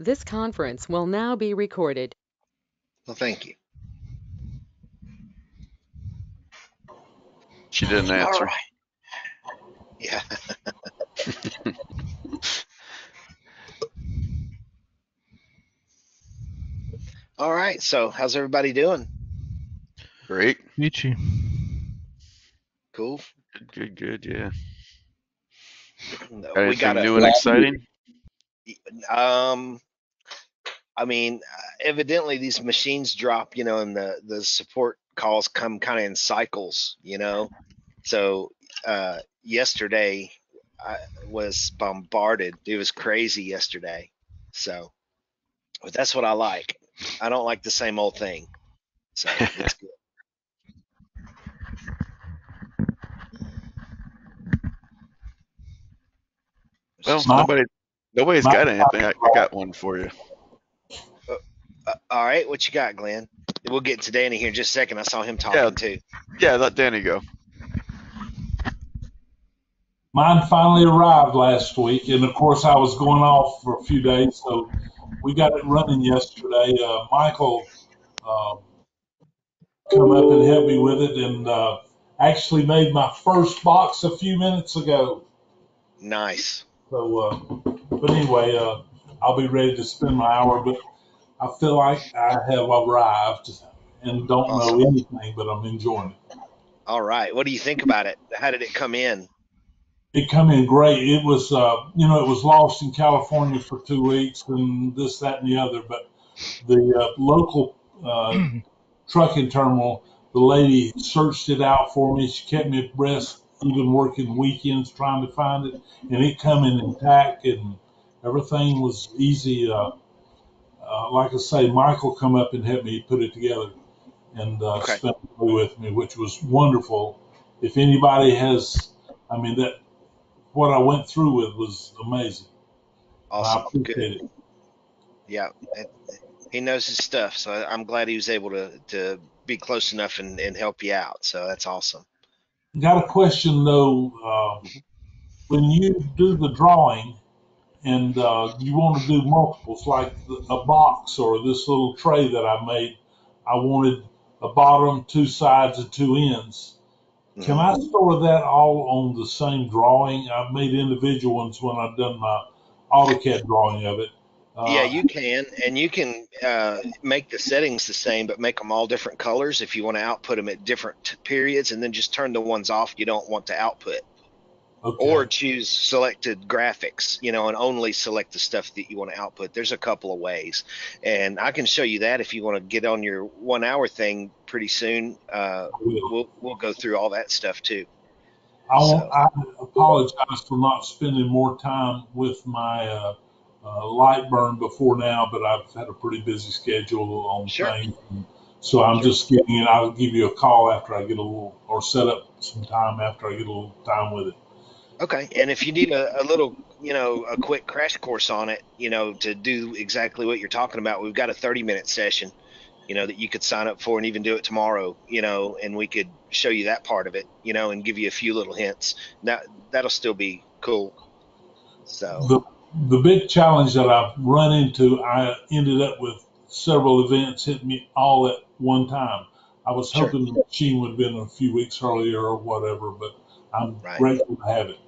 This conference will now be recorded. Well, thank you. She didn't All answer. right. Yeah. All right. So, how's everybody doing? Great. Peachy. Cool. Good, good, good. Yeah. No, Got we got anything a, new and exciting? um, I mean, uh, evidently these machines drop, you know, and the the support calls come kind of in cycles, you know. So, uh, yesterday I was bombarded. It was crazy yesterday. So, but that's what I like. I don't like the same old thing. So it's good. Well, My- nobody's got anything. I, I got one for you. Uh, all right, what you got, Glenn? We'll get to Danny here in just a second. I saw him talking Yeah. too. Yeah, let Danny go. Mine finally arrived last week, and of course I was going off for a few days, so we got it running yesterday. Uh, Michael uh, come up and helped me with it, and uh, actually made my first box a few minutes ago. Nice. So, uh, but anyway, uh, I'll be ready to spend my hour. But I feel like I have arrived and don't Awesome. know anything, but I'm enjoying it. All right. What do you think about it? How did it come in? it come in great. It was, uh, you know, it was lost in California for two weeks and this, that, and the other. But the uh, local uh, trucking terminal, the lady searched it out for me. She kept me abreast, even working weekends trying to find it, and it come in intact and everything was easy. Uh, uh, like I say, Michael come up and helped me put it together and uh, Okay. spent the day with me, which was wonderful. If anybody has, I mean that what I went through with was amazing. I Awesome. Good. appreciate it. Yeah. He knows his stuff. So I- I'm glad he was able to, to be close enough and, and help you out. So that's awesome. Got a question though. Uh, when you do the drawing and uh, you want to do multiples, like a box or this little tray that I made, I wanted a bottom, two sides, and two ends. Can. I store that all on the same drawing? I've made individual ones when I've done my AutoCAD drawing of it. Uh, Yeah, you can, and you can uh, make the settings the same, but make them all different colors if you want to output them at different periods, and then just turn the ones off you don't want to output, okay. or choose selected graphics, you know, and only select the stuff that you want to output. There's a couple of ways, and I can show you that if you want to get on your one hour thing pretty soon. Uh, we'll we'll go through all that stuff too. I, So- I apologize for not spending more time with my uh, uh, LightBurn before now, but I've had a pretty busy schedule on Sure. things. And so I'm Sure. just getting it. I'll give you a call after I get a little, or set up some time after I get a little time with it. Okay, and if you need a, a little, you know, a quick crash course on it, you know, to do exactly what you're talking about, we've got a 30 minute session, you know, that you could sign up for and even do it tomorrow, you know, and we could show you that part of it, you know, and give you a few little hints. That that'll still be cool. So The, the big challenge that I've run into, I ended up with several events hitting me all at one time. I was Sure. hoping the machine would have been a few weeks earlier or whatever, but I'm Right. grateful to have it.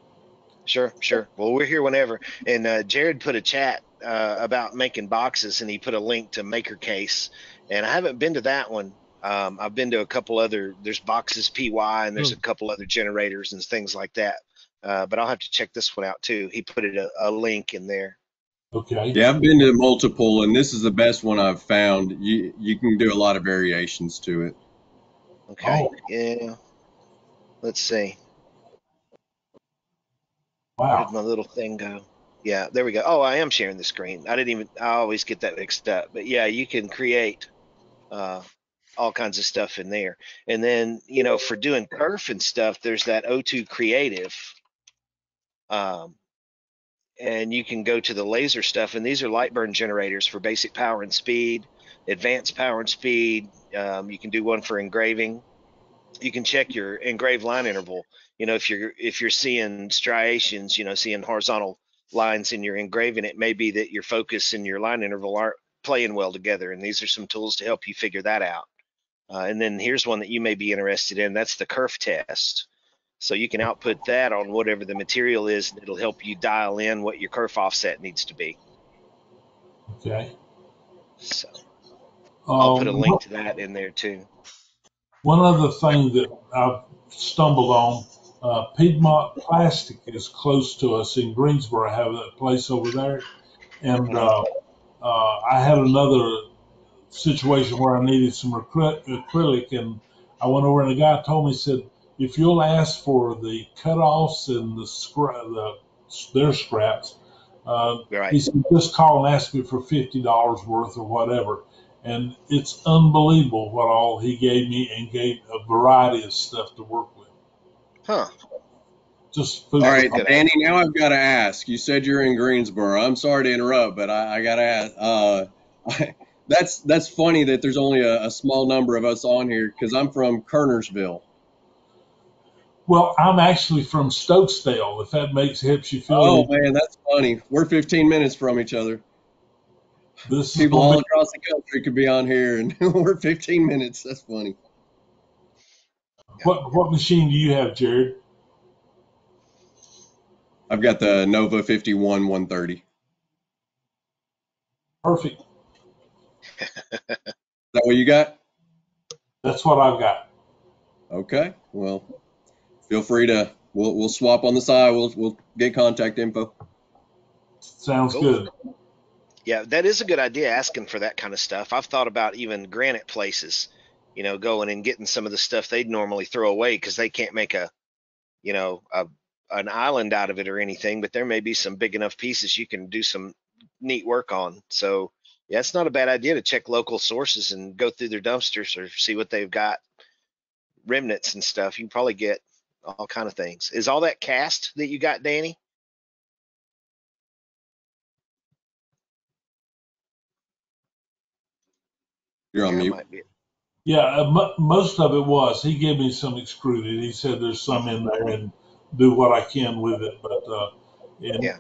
Sure, sure. Well, we're here whenever. And uh, Jared put a chat uh, about making boxes, and he put a link to MakerCase. And I haven't been to that one. Um, I've been to a couple other. There's Boxes.py, and there's a couple other generators and things like that. Uh, but I'll have to check this one out too. He put it a, a link in there. Okay. Yeah, I've been to multiple, and this is the best one I've found. You you can do a lot of variations to it. Okay. Oh. Yeah. Let's see. Where did my little thing go? Yeah, there we go. Oh, I am sharing the screen. I didn't even. I always get that mixed up. But yeah, you can create uh, all kinds of stuff in there. And then you know, for doing kerf and stuff, there's that O2 Creative. Um, and you can go to the laser stuff, and these are light burn generators for basic power and speed, advanced power and speed. Um, you can do one for engraving. You can check your engraved line interval you know if you're if you're seeing striations you know seeing horizontal lines in your engraving, it may be that your focus and your line interval aren't playing well together. And these are some tools to help you figure that out. Uh, and then here's one that you may be interested in. That's the kerf test. So you can output that on whatever the material is, and it'll help you dial in what your kerf offset needs to be. Okay. So I'll put a Um, link to that in there too. One other thing that I've stumbled on, uh, Piedmont Plastic is close to us in Greensboro. I have that place over there. And uh, uh, I had another situation where I needed some acry- acrylic, and I went over and the guy told me, he said, if you'll ask for the cutoffs and the, scra- the their scraps, uh, Right. he said, just call and ask me for fifty dollars worth or whatever. And it's unbelievable what all he gave me and gave a variety of stuff to work with. Huh. Just food. All right, for thought. Danny. Now I've got to ask. You said you're in Greensboro. I'm sorry to interrupt, but I, I got to ask. Uh, that's that's funny that there's only a, a small number of us on here because I'm from Kernersville. Well, I'm actually from Stokesdale. If that makes helps you feel. Oh any- man, that's funny. We're 15 minutes from each other. This People all be- across the country could be on here, and we're 15 minutes. That's funny. what what machine do you have, Jared? I've got the Nova 51 130. Perfect. Is that what you got? That's what I've got. Okay. Well, feel free to. We'll we'll swap on the side. We'll we'll get contact info. Sounds Cool. good. Yeah, that is a good idea asking for that kind of stuff. I've thought about even granite places, you know, going and getting some of the stuff they'd normally throw away because they can't make a, you know, a an island out of it or anything, but there may be some big enough pieces you can do some neat work on. So yeah, it's not a bad idea to check local sources and go through their dumpsters or see what they've got remnants and stuff. You can probably get all kind of things. Is all that cast that you got, Danny? You're on Yeah, mute. Yeah, uh, most of it was. He gave me some extruded. He said there's some in there and do what I can with it. But uh, and, Yeah.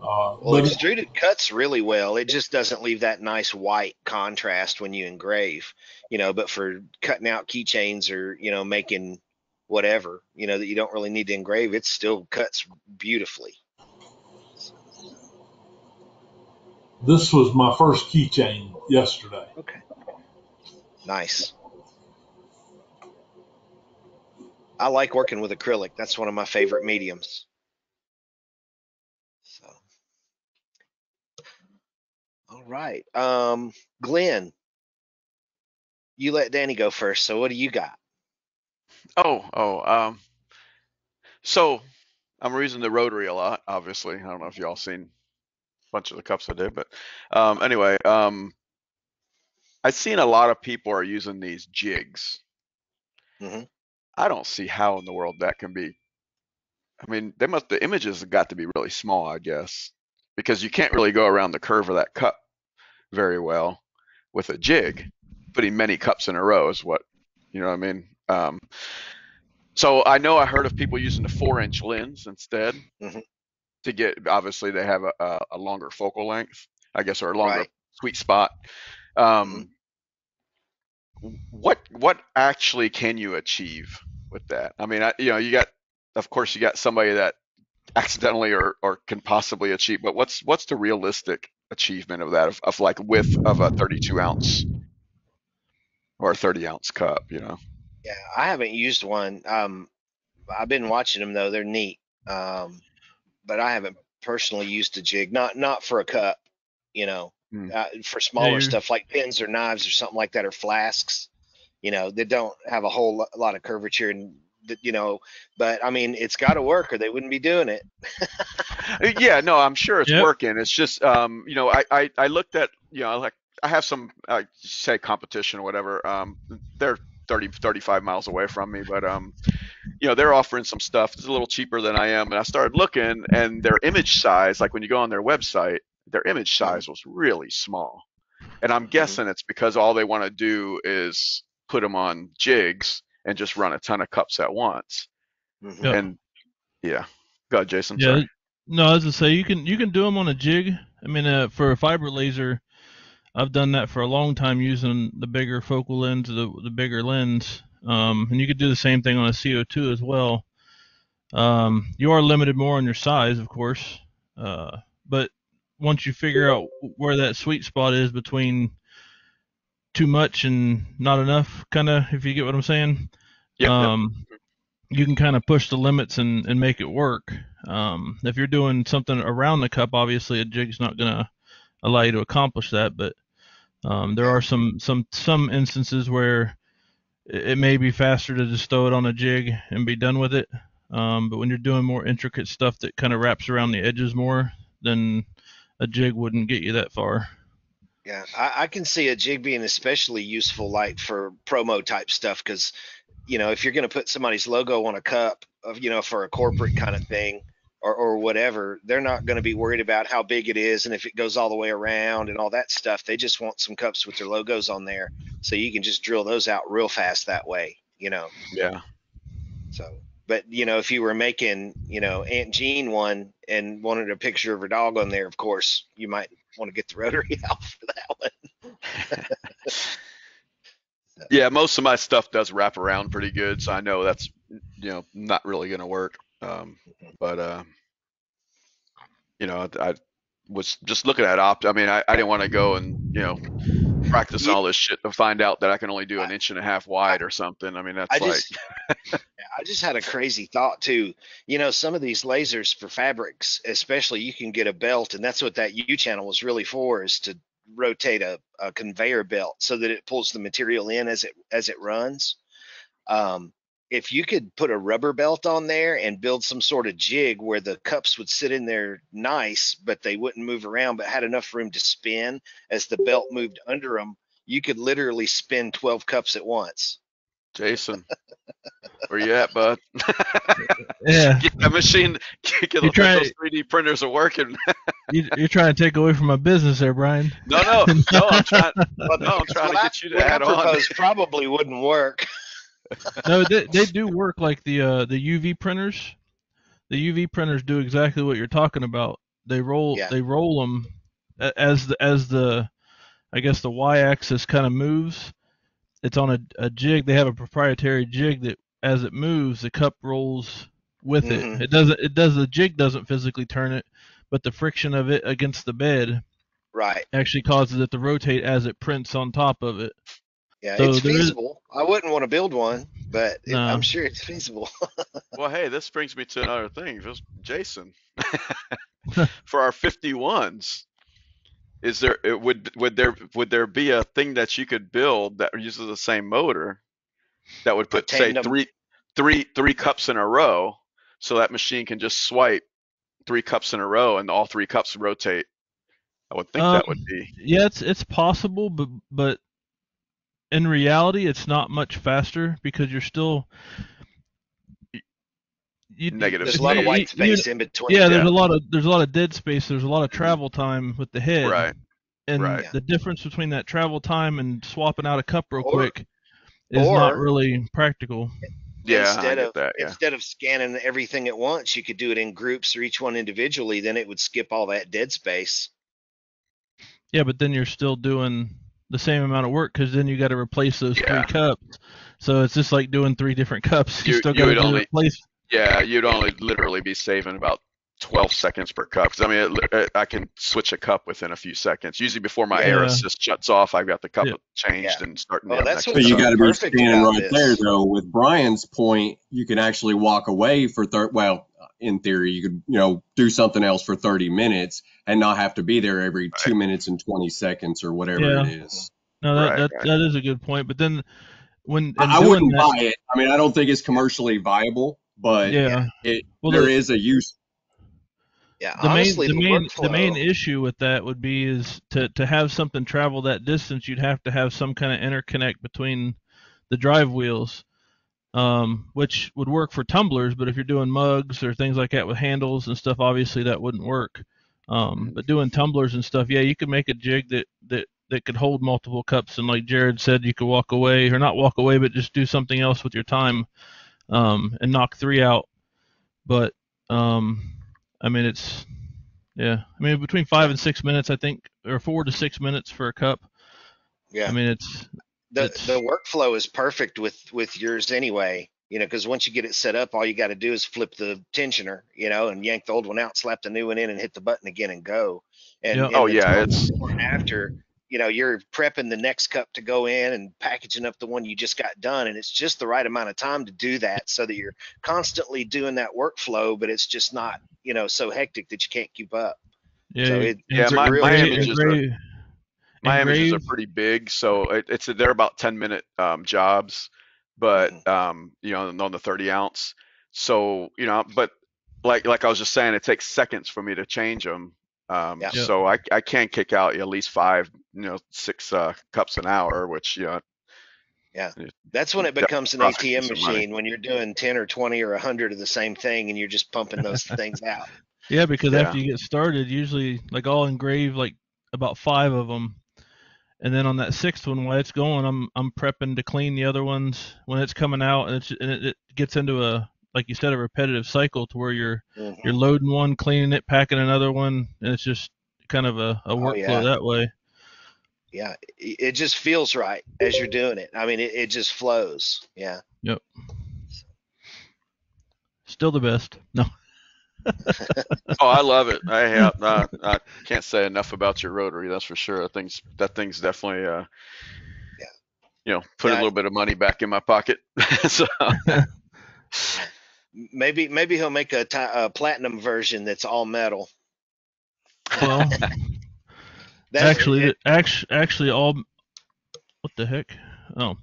Uh, Well, but extruded cuts really well. It just doesn't leave that nice white contrast when you engrave, you know. But for cutting out keychains or you know making whatever, you know that you don't really need to engrave, it still cuts beautifully. this was my first keychain yesterday. Okay. Nice. I like working with acrylic. That's one of my favorite mediums. So. All right. Um, Glenn, you let Danny go first. So what do you got? Oh, oh, um, so I'm using the rotary a lot, obviously. I don't know if y'all seen a bunch of the cups I did, but um, anyway, um, I've seen a lot of people are using these jigs. Mhm. I don't see how in the world that can be. I mean, they must the images have got to be really small, I guess, because you can't really go around the curve of that cup very well with a jig. Putting many cups in a row is what you know what I mean. Um, so I know I heard of people using the four inch lens instead Mhm. to get obviously they have a, a, a longer focal length, I guess, or a longer Right. sweet spot. Um, what what actually can you achieve with that? I mean, I, you know, you got of course you got somebody that accidentally or, or can possibly achieve, but what's what's the realistic achievement of that of, of like width of a 32 ounce or a 30 ounce cup, you know? Yeah, I haven't used one. Um, I've been watching them though; they're neat. Um, but I haven't personally used a jig. Not not for a cup, you know. Hmm. Uh, for smaller you're- stuff like pins or knives or something like that, or flasks, you know, that don't have a whole lo- lot of curvature and you know. But I mean, it's got to work, or they wouldn't be doing it. Uh, yeah, no, I'm sure it's Yep. working. It's just, um, you know, I, I, I looked at, you know, like I have some, uh, say competition or whatever. Um, they're 30, 35 miles away from me, but, um, you know, they're offering some stuff. It's a little cheaper than I am. And I started looking and their image size, like when you go on their website, their image size was really small. And I'm guessing it's because all they want to do is put them on jigs and just run a ton of cups at once. Mhm. Yeah. And yeah, go ahead, Jason. Yeah, sorry. No, I say you can you can do them on a jig. I mean, uh, for a fiber laser, I've done that for a long time using the bigger focal lens, the the bigger lens, um, and you could do the same thing on a CO2 as well. Um, you are limited more on your size, of course, uh, but once you figure out where that sweet spot is between too much and not enough, kind of, if you get what I'm saying, Yep, um, you can kind of push the limits and, and make it work. Um, if you're doing something around the cup, obviously a jig's not gonna allow you to accomplish that. But um, there are some some some instances where it, it may be faster to just throw it on a jig and be done with it. Um, but when you're doing more intricate stuff that kind of wraps around the edges more, then a jig wouldn't get you that far. Yeah, I, I can see a jig being especially useful, like for promo type stuff, because you know if you're going to put somebody's logo on a cup, of you know for a corporate kind of thing, or or whatever, they're not going to be worried about how big it is and if it goes all the way around and all that stuff. They just want some cups with their logos on there, so you can just drill those out real fast that way. You know, Yeah. so. But you know, if you were making, you know, Aunt Jean one and wanted a picture of her dog on there, of course, you might want to get the rotary out for that one. Yeah, most of my stuff does wrap around pretty good, so I know that's you know not really gonna work. Um, but uh, you know, I, I was just looking at opt. I mean, I, I didn't want to go and you know practice all this shit to find out that I can only do an inch and a half wide or something. I mean, that's I like just, I just had a crazy thought too. You know, some of these lasers for fabrics, especially, you can get a belt, and that's what that U channel was really for, is to rotate a, a conveyor belt so that it pulls the material in as it as it runs. Um, if you could put a rubber belt on there and build some sort of jig where the cups would sit in there nice, but they wouldn't move around, but had enough room to spin as the belt moved under them, you could literally spin 12 cups at once. Jason, where you at, bud? Yeah, get that machine. Get, get You're trying- those 3D printers are working. you, you're trying to take away from my business there, Brian. no, no, no. I'm trying. Well, No, I'm trying to I- get you to what add I on. probably wouldn't work. No, they, they do work like the uh, the UV printers. The UV printers do exactly what you're talking about. They roll Yeah. they roll them as the as the I guess the y-axis kind of moves. It's on a, a jig. They have a proprietary jig that as it moves, the cup rolls with Mhm. it. It doesn't. It does. The jig doesn't physically turn it, but the friction of it against the bed Right. actually causes it to rotate as it prints on top of it. Yeah, So it's there is- feasible. I wouldn't want to build one, but it, No. I'm sure it's feasible. Well, hey, this brings me to another thing. Just Jason, for our 51s, is there would would there would there be a thing that you could build that uses the same motor that would put say tandem. three three three cups in a row, so that machine can just swipe three cups in a row and all three cups rotate. I would think that would Um, be Yeah, it's it's possible, but but in reality, it's not much faster because you're still. You, Negative There's a lot of you- white you- space in between. Yeah, there's Yeah. a lot of there's a lot of dead space. There's a lot of travel time with the head. right. And right. the difference between that travel time and swapping out a cup real Or- quick is not really practical. Yeah, instead get of that. Yeah. instead of scanning everything at once, you could do it in groups or each one individually. Then it would skip all that dead space. Yeah, but then you're still doing the same amount of work because then you got to replace those Yeah. three cups. So it's just like doing three different cups. You, You- still got to replace. Yeah, you'd only literally be saving about 12 seconds per cup. 'Cause I mean, it, it- I can switch a cup within a few seconds. Usually, before my air assist shuts off, I've got the cup Yeah. changed Yeah. and starting. Well, the that's what But you got to be standing right this. there, though. With Brian's point, you can actually walk away for thir- well, in theory, you could you know do something else for 30 minutes and not have to be there every two minutes and 20 seconds or whatever Yeah. it is. No, that, Right, that, right. that is a good point. But then when I, I wouldn't that, buy it. I mean, I don't think it's commercially viable, but yeah. it Well, there the- is a use. Yeah, the honestly, main the main workflow, the main issue with that would be is to to have something travel that distance you'd have to have some kind of interconnect between the drive wheels um, which would work for tumblers but if you're doing mugs or things like that with handles and stuff obviously that wouldn't work. Um, but doing tumblers and stuff yeah you could make a jig that that that could hold multiple cups and like jared said you could walk away or not walk away but just do something else with your time um, and knock three out. But um, I mean, it's yeah. I mean, between five and six minutes, I think, or four to six minutes for a cup. Yeah. I mean, it's the it's- the workflow is perfect with with yours anyway you know because once you get it set up all you got to do is flip the tensioner you know and yank the old one out slap the new one in and hit the button again and go and, Yeah. and Oh, yeah, it's- after you know you're prepping the next cup to go in and packaging up the one you just got done and it's just the right amount of time to do that so that you're constantly doing that workflow but it's just not you know so hectic that you can't keep up yeah. So it- Yeah, my- my images are- my images are pretty big, so it, it's they're about 10 minute um, jobs, but Mhm. um, you know, on the 30 ounce. So you know, but like like I was just saying, it takes seconds for me to change them. Um, Yeah. Yeah. So I I can kick out at least five, you know, six uh, cups an hour, which you know, That's when it becomes an ATM machine when you're doing 10 or 20 or 100 of the same thing and you're just pumping those things out. Yeah, because Yeah. after you get started, usually like I'll engrave like about five of them, and then on that sixth one, while it's going, I'm I'm prepping to clean the other ones when it's coming out, and it's and it, it gets into a like you said a repetitive cycle to where you're Mhm. you're loading one, cleaning it, packing another one, and it's just kind of a, a workflow yeah. that way. Yeah, it it just feels right as you're doing it. I mean, it, it just flows. Yeah. Yep. Still the best. No. oh, I love it. I have uh, I can't say enough about your rotary. That's for sure. That thing's that thing's definitely uh, Yeah. you know, put a Yeah, I- little bit of money back in my pocket. so Maybe maybe he'll make a, ti- a platinum version that's all metal. Well, That's, actually, it- actually, actually, all. What the heck? Oh,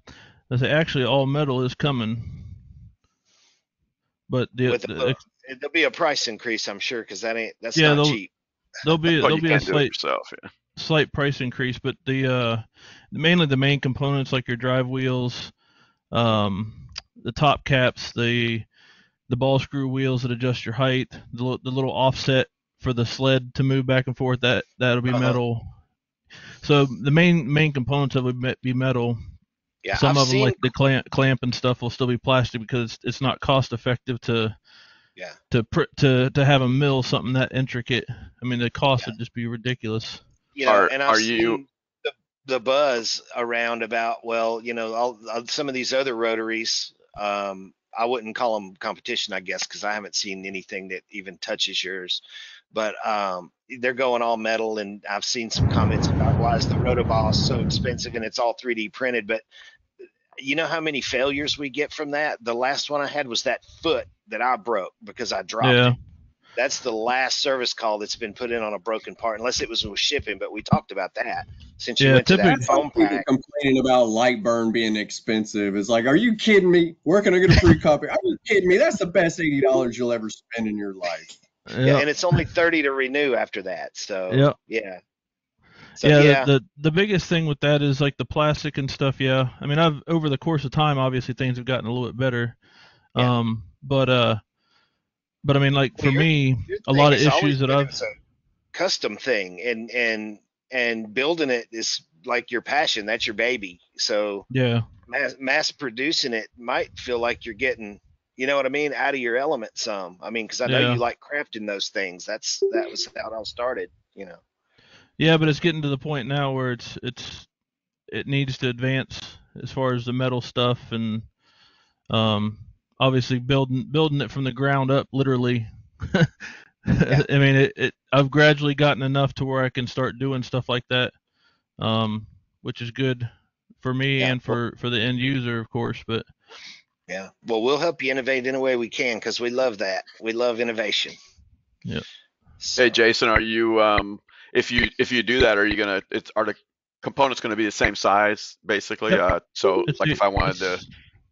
I say actually all metal is coming. But the, with the a, there'll be a price increase, I'm sure, because that ain't that's Yeah, not they'll- cheap. there'll be well, there'll be a can't do it slight yourself. Yeah. slight price increase, but the uh mainly the main components like your drive wheels, um, the top caps, the the ball screw wheels that adjust your height, the, the little offset for the sled to move back and forth that that'll be Uh-huh. metal. So the main main components of it would be metal. Yeah, Some I've of them seen, like the clamp clamp and stuff will still be plastic because it's, it's not cost effective to Yeah. to pr- to to have a mill something that intricate. I mean the cost Yeah. would just be ridiculous. you know, Are- and I've are you- the, the buzz around about well, you know, all, all- some of these other rotaries. Um, I wouldn't call them competition, I guess, because I haven't seen anything that even touches yours. But um, they're going all metal, and I've seen some comments about why is the Rotoboss so expensive and it's all 3D printed. But you know how many failures we get from that? The last one I had was that foot that I broke because I dropped Yeah. it. That's the last service call that's been put in on a broken part, unless it was with shipping. But we talked about that since you Yeah, went to that People pack. complaining about LightBurn being expensive. It's like, are you kidding me? Where can I get a free copy? Are you kidding me? That's the best eighty dollars you'll ever spend in your life. Yeah, and it's only thirty to renew after that. So Yeah. yeah. So yeah, yeah, The, the the biggest thing with that is like the plastic and stuff. Yeah, I mean, I've over the course of time, obviously things have gotten a little bit better. Yeah. Um, but uh, but I mean, like for Well, your- me, your a lot of issues that I've a custom thing, and and and building it is like your passion. That's your baby. So yeah mass, mass producing it might feel like you're getting you know what i mean out of your element some i mean because i know Yeah. you like crafting those things that's that was how it all started you know yeah, but it's getting to the point now where it's it's it needs to advance as far as the metal stuff and um obviously building building it from the ground up literally. I mean, it, it I've gradually gotten enough to where I can start doing stuff like that, um, which is good for me Yeah, and for for the end user, of course. But yeah well we'll help you innovate in a way we can because we love that we love innovation Yep. So, Hey Jason, are you um if you if you do that, are you gonna it's are the components gonna be the same size basically? Yep. Uh, so It's like the- if I wanted to it's-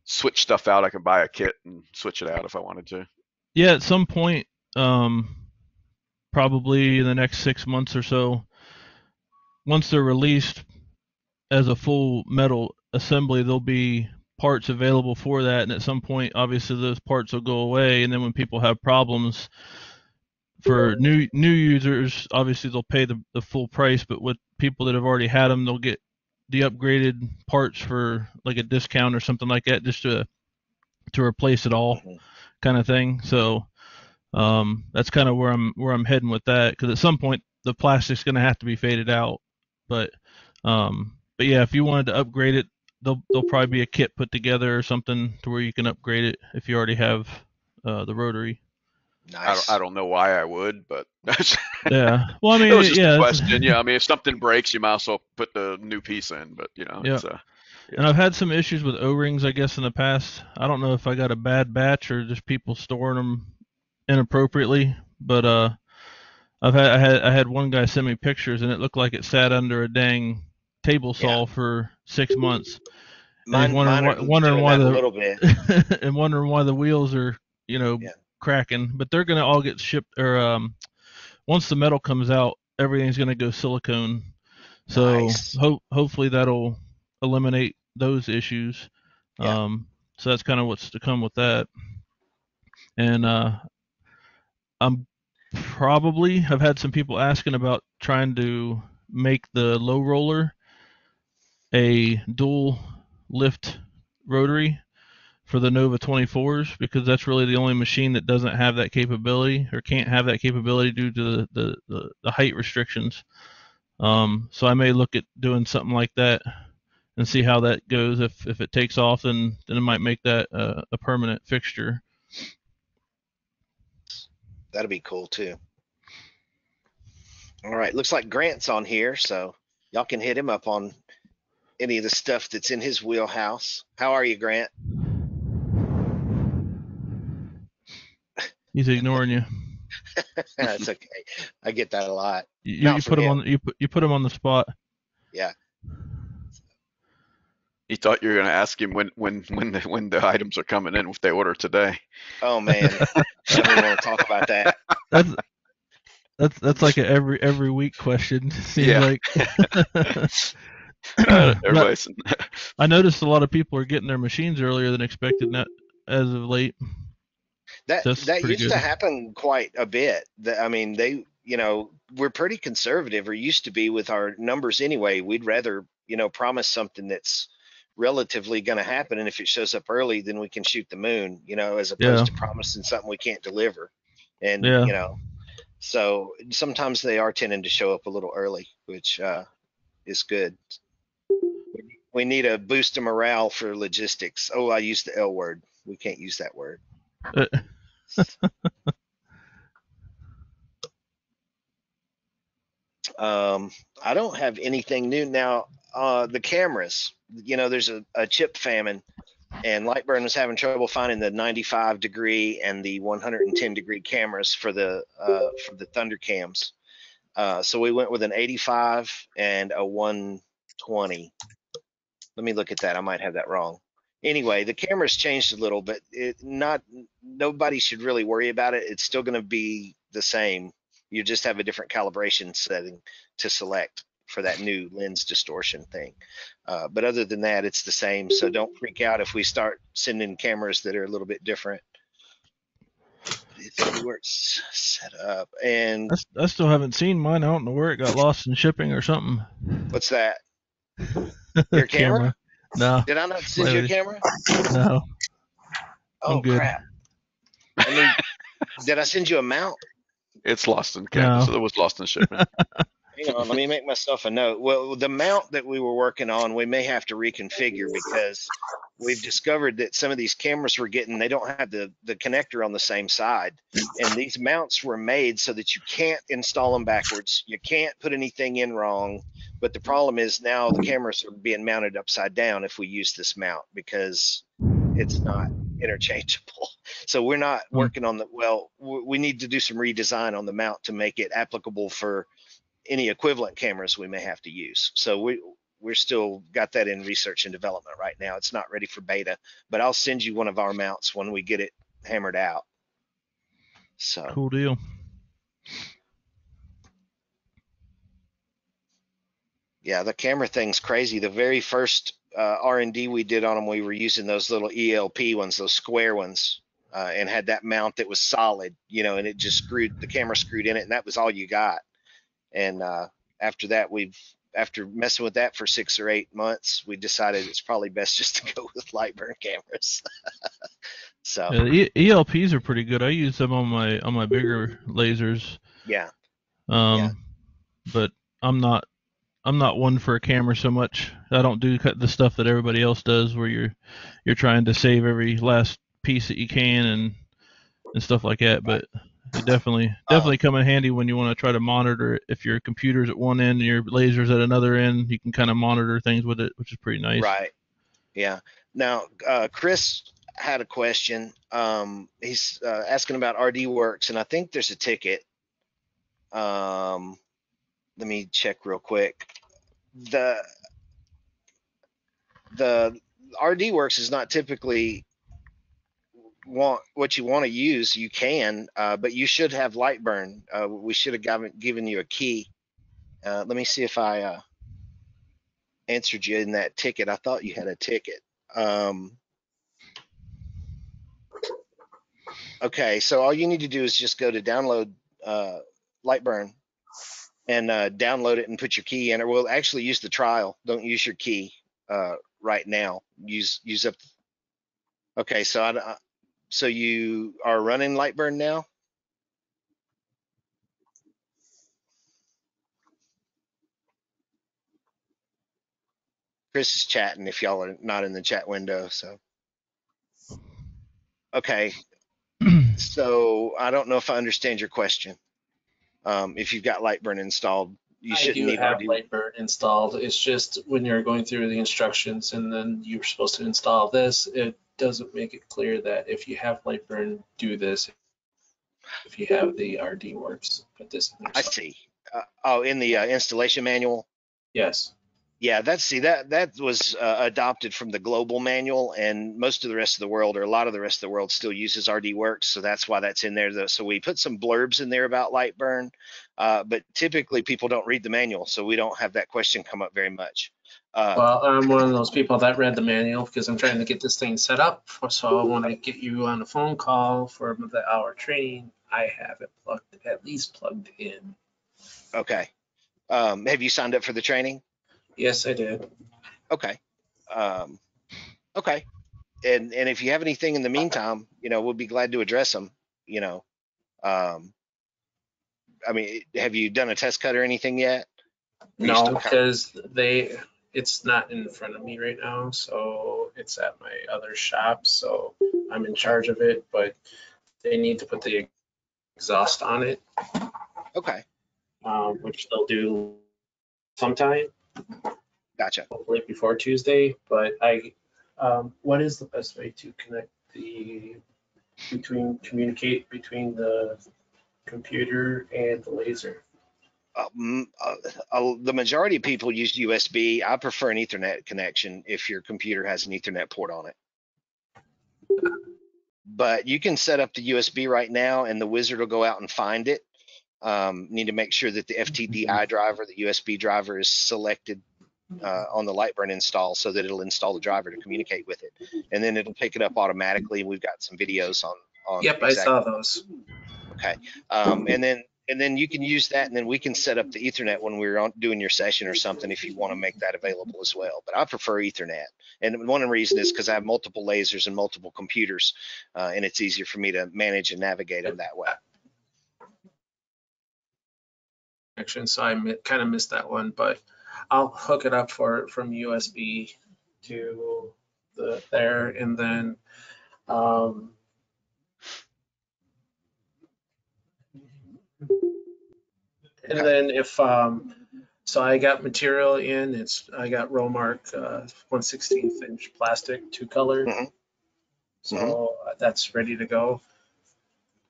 switch stuff out, I can buy a kit and switch it out if I wanted to. yeah, at some point, um, probably in the next six months or so, once they're released as a full metal assembly, there'll be parts available for that, and at some point, obviously, those parts will go away, and then when people have problems. For new new users, obviously they'll pay the, the full price, but with people that have already had them, they'll get the upgraded parts for like a discount or something like that, just to to replace it all Mhm. kind of thing. So, Um, that's kind of where I'm where I'm heading with that because at some point the plastic's going to have to be faded out. But um, but yeah, if you wanted to upgrade it, there'll there'll probably be a kit put together or something to where you can upgrade it if you already have uh, the rotary. I don't, I don't know why I would, but Yeah. Well, I mean, it was just yeah. a question. Yeah, I mean, if something breaks, you might as well put the new piece in. But you know, Yeah. it's, uh, And I've had some issues with O-rings, I guess, in the past. I don't know if I got a bad batch or just people storing them inappropriately, but uh, I've had I had I had one guy send me pictures, and it looked like it sat under a dang table saw for six months, Mine, wondering mine why- wondering why the- a little bit. and wondering why the wheels are you know Yeah. Cracking. But they're gonna all get shipped, or um, once the metal comes out, everything's gonna go silicone. So Nice. ho- hopefully that'll eliminate those issues. Yeah. Um, so that's kind of what's to come with that. And uh, I'm probably I've had some people asking about trying to make the low roller a dual lift rotary for the Nova 24s because that's really the only machine that doesn't have that capability or can't have that capability due to the, the, the, the height restrictions. Um, so I may look at doing something like that and see how that goes. If if it takes off, then then it might make that uh, a permanent fixture. That'd be cool too. All right, looks like Grant's on here, so y'all can hit him up on any of the stuff that's in his wheelhouse. How are you, Grant? He's ignoring you. That's okay. I get that a lot. You, you, Not you for put him him. on you put you put him on the spot. Yeah. He thought you were going to ask him when when when the when the items are coming in if they order today. Oh man, I don't even want to talk about that. That's that's that's like a every every week question. Seems Yeah. like. Uh, everybody's I noticed a lot of people are getting their machines earlier than expected net as of late. That That's that used to happen quite a bit. The- I mean, they, you know, we're pretty conservative or used to be with our numbers anyway. We'd rather, you know, promise something that's relatively going to happen, and if it shows up early, then we can shoot the moon, you know, as opposed to promising something we can't deliver. And Yeah. you know, so sometimes they are tending to show up a little early, which uh, is good. We- We need a boost of morale for logistics. Oh, I used the L word. We can't use that word. Uh, Um, I don't have anything new now. Uh, the cameras, you know, there's a, a chip famine, and Lightburn was having trouble finding the 95 degree and the 110 degree cameras for the uh, for the ThunderCAMs. Uh, so we went with an 85 and a 120. Let me look at that. I might have that wrong. Anyway, the cameras changed a little, but it not nobody should really worry about it. It's still going to be the same. You just have a different calibration setting to select for that new lens distortion thing. Uh, but other than that, it's the same. So don't freak out if we start sending cameras that are a little bit different. It's where it's set up. And I still haven't seen mine. I don't know where it got lost in shipping or something. what's that? Your camera? No, Did I not send you a camera? no. Oh I'm good. crap! I mean, did I send you a mount? it's lost in Canada, No. so it was lost in shipping. Hang on, let me make myself a note. Well, the mount that we were working on, we may have to reconfigure because we've discovered that some of these cameras we're getting, they don't have the, the connector on the same side. And these mounts were made so that you can't install them backwards. You can't put anything in wrong. But the problem is now the cameras are being mounted upside down if we use this mount because it's not interchangeable. So we're not Hmm. working on the, well, we need to do some redesign on the mount to make it applicable for any equivalent cameras we may have to use. So we we're still got that in research and development right now. It's not ready for beta, but I'll send you one of our mounts when we get it hammered out. So Cool deal. yeah, the camera thing's crazy. The very first uh, R&D we did on them, we were using those little ELP ones, those square ones, uh, and had that mount that was solid, you know, and it just screwed the camera screwed in it, and that was all you got. And uh, after that, we've after messing with that for six or eight months, we decided it's probably best just to go with LightBurn cameras. So Yeah, the ELPs are pretty good. I use them on my on my bigger lasers. yeah, Um, Yeah. but I'm not I'm not one for a camera so much. I don't do the stuff that everybody else does, where you're you're trying to save every last piece that you can and and stuff like that. But it definitely Oh. definitely come in handy when you want to try to monitor it. if your computer's at one end and your laser's at another end. You can kind of monitor things with it, which is pretty nice. right. Yeah. Now, uh, Chris had a question. Um, he's uh, asking about RD Works, and I think there's a ticket. Um, let me check real quick. The the RD Works is not typically want what you want to use. You can, uh, but you should have Lightburn. Uh, we should have given given you a key. Uh, let me see if I uh, answered you in that ticket. I thought you had a ticket. Um, okay, so all you need to do is just go to download uh, Lightburn and uh, download it and put your key in, or we'll actually use the trial. Don't use your key right now. Use use up. Okay, so I- so you are running Lightburn now. Chris is chatting if y'all are not in the chat window, so. Okay, so I don't know if I understand your question. Um, if you've got Lightburn installed, you I shouldn't need have RD. Lightburn installed. It's just when you're going through the instructions and then you're supposed to install this, it doesn't make it clear that if you have Lightburn, do this. If you have the RD works, put this in. I see. Uh, oh, in the uh, installation manual. Yes. Yeah, that's see that that was uh, adopted from the global manual, and most of the rest of the world, or a lot of the rest of the world, still uses RD Works, so that's why that's in there. Though. So we put some blurbs in there about Lightburn, uh, but typically people don't read the manual, so we don't have that question come up very much. Uh, Well, I'm one of those people that read the manual because I'm trying to get this thing set up. For, so when I get you on a phone call for the hour training, I have it plugged, at least plugged in. okay. Um, have you signed up for the training? Yes, I did. Okay. Um, okay. And and if you have anything in the meantime, you know, we'll be glad to address them. You know, um, I mean, have you done a test cut or anything yet? Are No, still kind- because they, it's not in front of me right now, so it's at my other shop, so I'm in charge of it, but they need to put the exhaust on it, Okay, um, which they'll do sometime, gotcha. hopefully before Tuesday, but I, um, what is the best way to connect the, between, communicate between the computer and the laser? Um, uh, uh, the majority of people use USB. I prefer an Ethernet connection if your computer has an Ethernet port on it. But you can set up the USB right now, and the wizard will go out and find it. Um, need to make sure that the FTDI driver, the USB driver, is selected uh, on the Lightburn install so that it'll install the driver to communicate with it, and then it'll pick it up automatically. We've got some videos on on. Yep, I saw those. um, and then and then you can use that, and then we can set up the Ethernet when we're on doing your session or something if you want to make that available as well. But I prefer Ethernet, and one reason is because I have multiple lasers and multiple computers, uh, and it's easier for me to manage and navigate them that way. Connection, so I kind of missed that one, but I'll hook it up for from USB to the there, and then um, and then if um, so I got material in. It's I got Rowmark uh, 116th inch plastic, two color. Mhm. So uh, that's ready to go.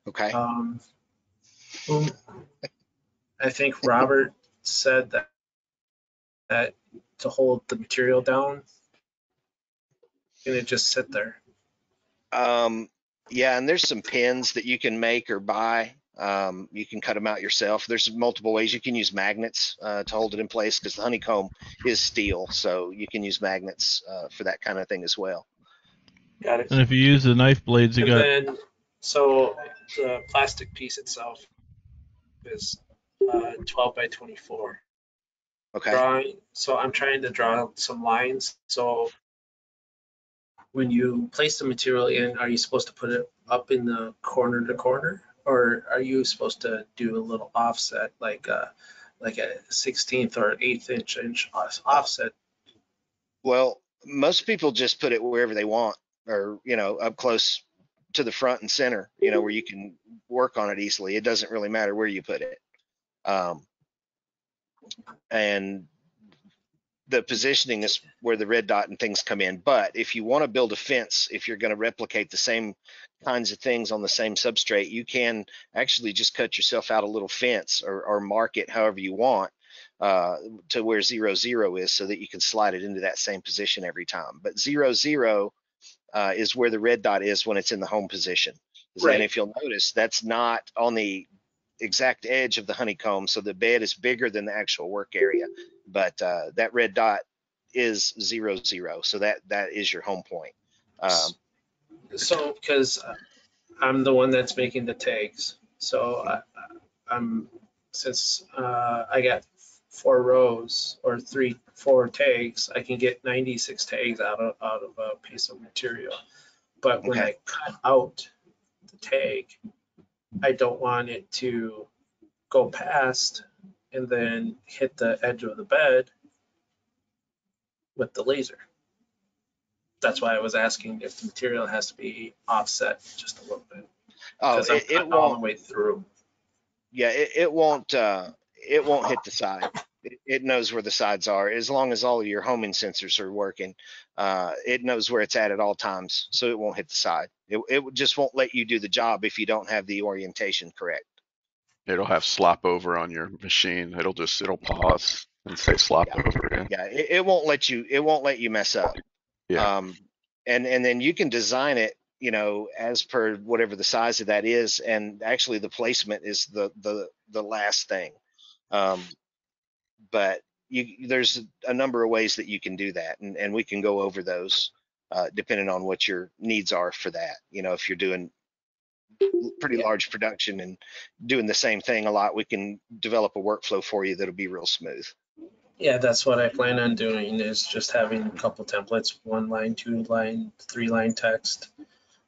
Okay. Um, um, I think Robert said that that to hold the material down, and it just sit there. Um, yeah, and there's some pins that you can make or buy. Um, you can cut them out yourself. There's multiple ways. You can use magnets uh, to hold it in place because the honeycomb is steel, so you can use magnets uh, for that kind of thing as well. Got it. And if you use the knife blades, you And got then, so the plastic piece itself is uh, 12 by 24. Okay. Drawing. So I'm trying to draw some lines. So when you place the material in, are you supposed to put it up in the corner to corner? Or are you supposed to do a little offset, like a, like a sixteenth or eighth inch inch offset? Well, most people just put it wherever they want, or you know, up close to the front and center. You know, where you can work on it easily. It doesn't really matter where you put it. Um, and the positioning is where the red dot and things come in. But if you want to build a fence, if you're going to replicate the same kinds of things on the same substrate, you can actually just cut yourself out a little fence or, or mark it however you want uh, to where zero zero is so that you can slide it into that same position every time. But zero zero uh, is where the red dot is when it's in the home position. Right. And if you'll notice, that's not on the exact edge of the honeycomb. So the bed is bigger than the actual work area, but uh, that red dot is zero zero. So that that is your home point. Um, So, because I'm the one that's making the tags, so I, I'm, since uh, I got four rows or three, four tags, I can get 96 tags out of, out of a piece of material. But when I cut out the tag, I don't want it to go past and then hit the edge of the bed with the laser. That's why I was asking if the material has to be offset just a little bit. oh, it, it cutting all the way through. Yeah, it, it won't. Uh, it won't hit the side. It, it knows where the sides are as long as all of your homing sensors are working. Uh, it knows where it's at at all times, so it won't hit the side. It it just won't let you do the job if you don't have the orientation correct. It'll have slop over on your machine. It'll just it'll pause and say slop Yeah. over. Yeah. Yeah, it, it won't let you. It won't let you mess up. Yeah. Um, and and then you can design it, you know, as per whatever the size of that is. And actually, the placement is the the the last thing. Um, but you there's a number of ways that you can do that, and and we can go over those uh, depending on what your needs are for that. You know, if you're doing pretty large production and doing the same thing a lot, we can develop a workflow for you that'll be real smooth. Yeah, that's what I plan on doing is just having a couple templates, one line, two line, three line text.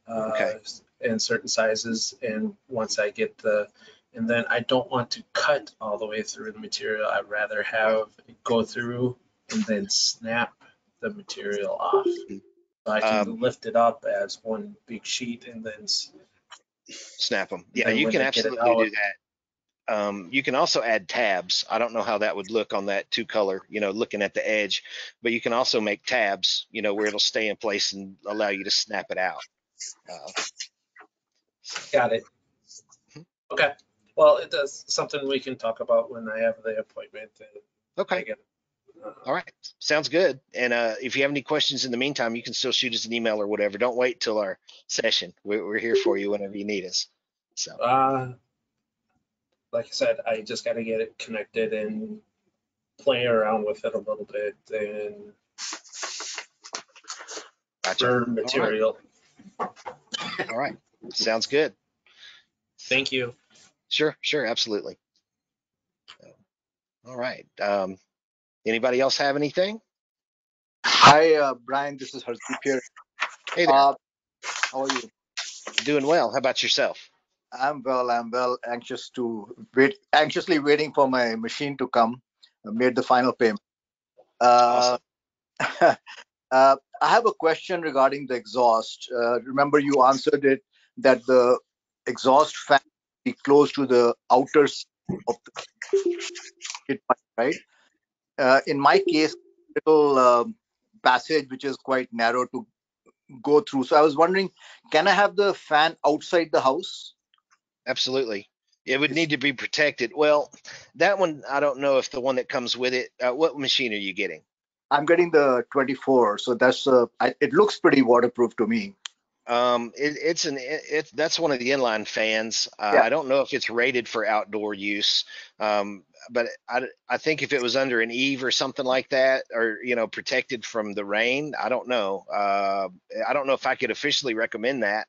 uh, Okay. In certain sizes. And once I get the, and then I don't want to cut all the way through the material. I'd rather have it go through and then snap the material off. So I can Um, lift it up as one big sheet and then snap them. Yeah, you can it absolutely do that. Um, you can also add tabs. I don't know how that would look on that two color, you know, looking at the edge, but you can also make tabs, you know, where it'll stay in place and allow you to snap it out. Uh, got it. Okay, well, it does, something we can talk about when I have the appointment. and okay. All right. Sounds good. And uh, if you have any questions in the meantime, you can still shoot us an email or whatever. Don't wait till our session. We're, we're here for you whenever you need us. So, Uh, like I said, I just gotta get it connected and play around with it a little bit and gotcha. burn material. All right. Sounds good. Thank you. Sure, sure, absolutely. So, All right. Um, anybody else have anything? Hi, uh, Brian. This is Hardeep here. Hey there. Uh, how are you? Doing well. How about yourself? I'm well. I'm well. Anxious to wait. Anxiously waiting for my machine to come. I made the final payment. Uh, uh, I have a question regarding the exhaust. Uh, remember, you answered it that the exhaust fan be close to the outer s- of the right? Uh, in my case, little um passage which is quite narrow to go through. So I was wondering, can I have the fan outside the house? Absolutely. It would need to be protected. Well, that one, I don't know if the one that comes with it, uh, what machine are you getting? I'm getting the 24, so that's uh, I, it looks pretty waterproof to me. Um, it, it's an, it, it's, that's one of the inline fans. Uh, Yeah. I don't know if it's rated for outdoor use. Um, but I, I think if it was under an eave or something like that, or, you know, protected from the rain, I don't know. Uh, I don't know if I could officially recommend that,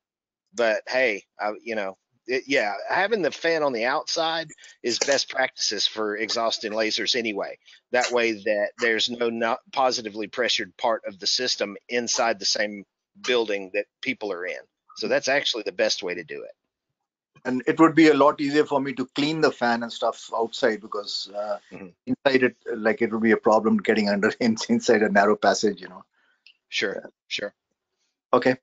but hey, I, you know, it, yeah, having the fan on the outside is best practices for exhausting lasers anyway. That way that there's no not positively pressured part of the system inside the same building that people are in. So that's actually the best way to do it. and it would be a lot easier for me to clean the fan and stuff outside because uh, Mhm. inside it like it would be a problem getting under in, inside a narrow passage you know Sure, sure. okay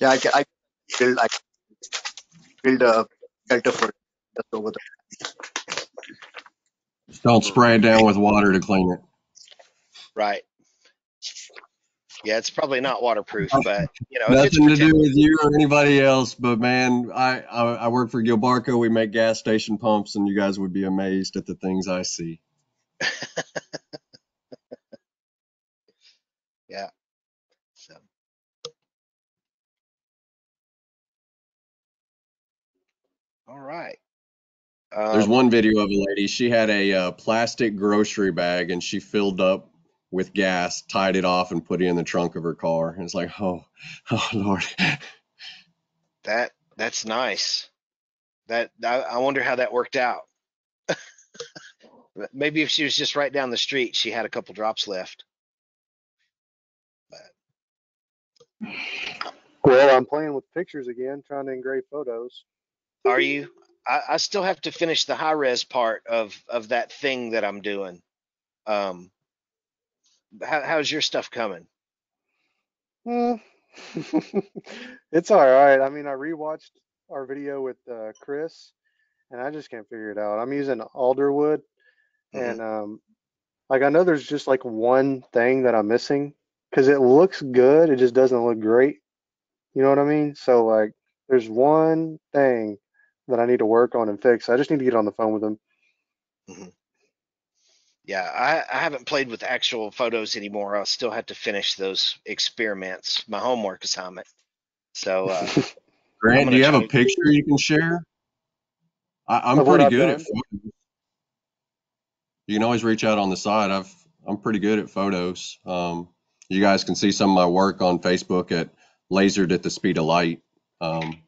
yeah i can i build i build a shelter for just over the Just don't spray it down with water to clean it. Right. Yeah, it's probably not waterproof, but you know, Nothing to do with you or anybody else, but man, I, I I work for Gilbarco. We make gas station pumps, and you guys would be amazed at the things I see. So. All right. There's Um, one video of a lady. She had a uh, plastic grocery bag, and she filled up with gas, tied it off, and put it in the trunk of her car. And it's like, oh, oh Lord. That that's nice. That I, I wonder how that worked out. Maybe if she was just right down the street, she had a couple drops left. Well, I'm playing with pictures again, trying to engrave photos. Are you? I, I still have to finish the high res part of of that thing that I'm doing. Um, how, how's your stuff coming? It's all right. I mean, I rewatched our video with uh, Chris, and I just can't figure it out. I'm using alderwood, Mhm. and um, like I know there's just like one thing that I'm missing because it looks good, it just doesn't look great. You know what I mean? So like, there's one thing that I need to work on and fix. I just need to get on the phone with him. Yeah, I, I haven't played with actual photos anymore. I'll still have to finish those experiments, my homework assignment. So uh, Grant, do you have a try- picture you can share? I, I'm pretty good at photos. You can always reach out on the side. I've I'm pretty good at photos. Um, you guys can see some of my work on Facebook at Lasered at the Speed of Light. Um,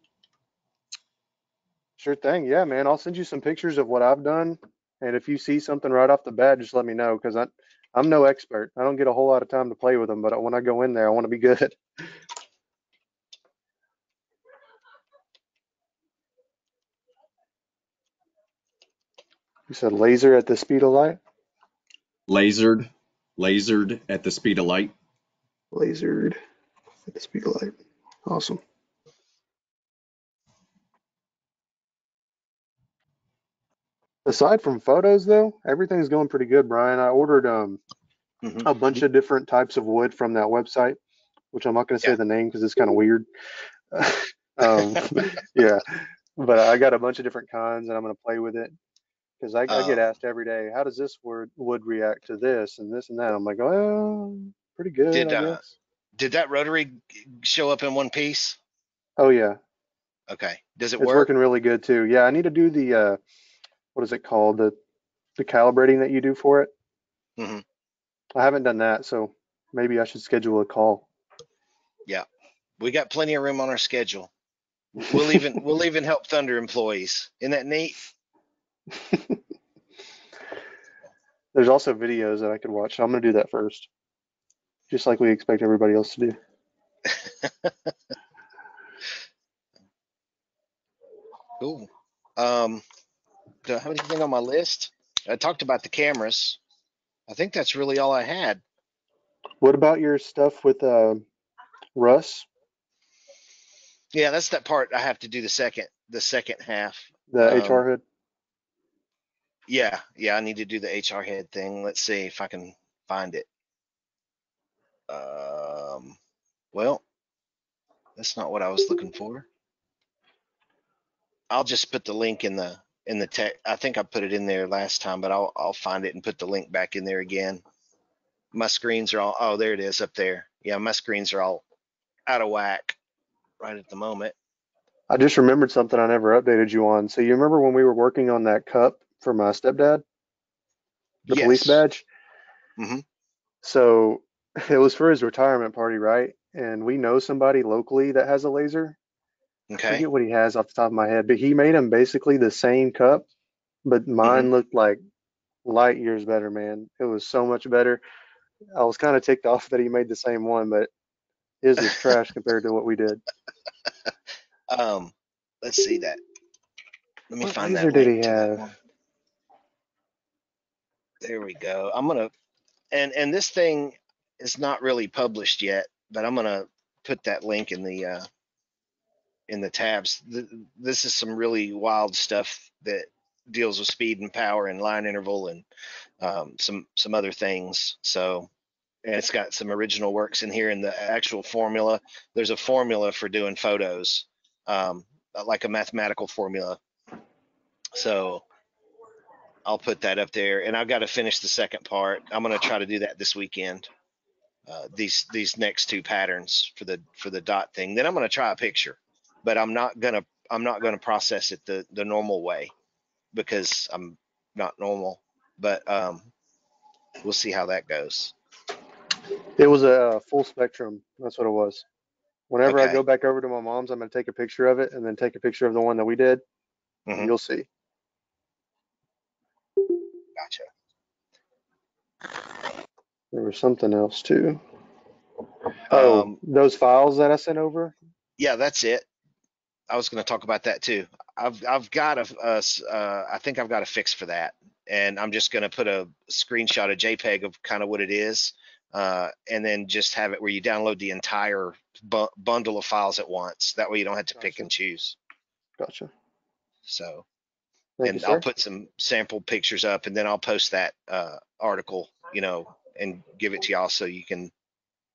Sure thing. Yeah, man. I'll send you some pictures of what I've done. And if you see something right off the bat, just let me know because I, I'm no expert. I don't get a whole lot of time to play with them, but when I go in there, I want to be good. You said laser at the speed of light? lasered, lasered at the speed of light. Lasered at the speed of light. Awesome. Aside from photos, though, everything's going pretty good, Brian. I ordered um Mhm. a bunch of different types of wood from that website, which I'm not going to say Yeah. the name because it's kind of weird. um, yeah, but I got a bunch of different kinds, and I'm going to play with it because I, I get Uh, asked every day, how does this word wood react to this and this and that? I'm like, well, pretty good, Did, I uh, did that rotary show up in one piece? Oh yeah, Okay. Does it it's work? working really good too. Yeah, I need to do the uh, what is it called? The the calibrating that you do for it. Mhm. I haven't done that, so maybe I should schedule a call. Yeah, we got plenty of room on our schedule. We'll even we'll even help Thunder employees. Isn't that neat? There's also videos that I could watch. I'm gonna do that first, just like we expect everybody else to do. Cool. Um, I have anything on my list? I talked about the cameras. I think that's really all I had. What about your stuff with uh, Russ, Yeah, that's that part I have to do the second the second half. the Um, HR head? Yeah, yeah, I need to do the HR head thing. Let's see if I can find it. Um, well, that's not what I was looking for. I'll just put the link in the in the tech. I think I put it in there last time, but I'll I'll find it and put the link back in there again. My screens are all oh there it is up there. Yeah, my screens are all out of whack right at the moment. I just remembered something I never updated you on. So you remember when we were working on that cup for my stepdad, the police Yes. badge? Mhm. So it was for his retirement party, right? And we know somebody locally that has a laser. I forget what he has off the top of my head, but he made him basically the same cup, but mine looked like light years better, man. It was so much better. I was kind of ticked off that he made the same one, but his was trash compared to what we did. Um, let's see that. Let me What find that did he have? There we go. I'm gonna and and this thing is not really published yet, but I'm gonna put that link in the uh in the tabs. Th- This is some really wild stuff that deals with speed and power and line interval and um, some some other things. So and it's got some original works in here in the actual formula. There's a formula for doing photos, um, like a mathematical formula. So I'll put that up there, and I've got to finish the second part. I'm gonna try to do that this weekend. Uh, these these next two patterns for the for the dot thing. Then I'm gonna try a picture, but I'm not gonna I'm not gonna process it the the normal way because I'm not normal. But um, we'll see how that goes. It was a full spectrum. That's what it was. Whenever I go back over to my mom's, I'm going to take a picture of it and then take a picture of the one that we did. Mhm. You'll see. Gotcha. There was something else too. Oh, Um, those files that I sent over. yeah, that's it. I was going to talk about that too. I've I've got a, a uh, I think I've got a fix for that, and I'm just going to put a screenshot, a JPEG of kind of what it is, uh, and then just have it where you download the entire bu- bundle of files at once. That way you don't have to pick and choose. Gotcha. So, Thank and you, I'll put some sample pictures up, and then I'll post that uh, article, you know, and give it to y'all so you can